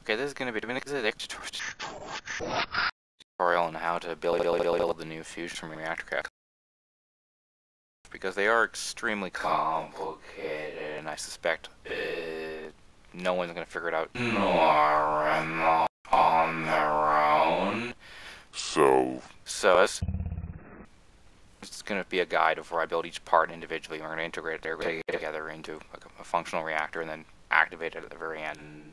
Okay, this is going to be a tutorial on how to build, the new fusion reactor. Because they are extremely complicated, and I suspect uh, no one's going to figure it out hmm. on their own. So, So it's, it's going to be a guide of where I build each part individually. We're going to integrate it together into like a functional reactor and then activate it at the very end.